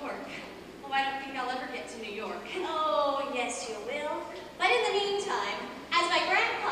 York. Oh, I don't think I'll ever get to New York. Oh, yes, you will. But in the meantime, as my grandpa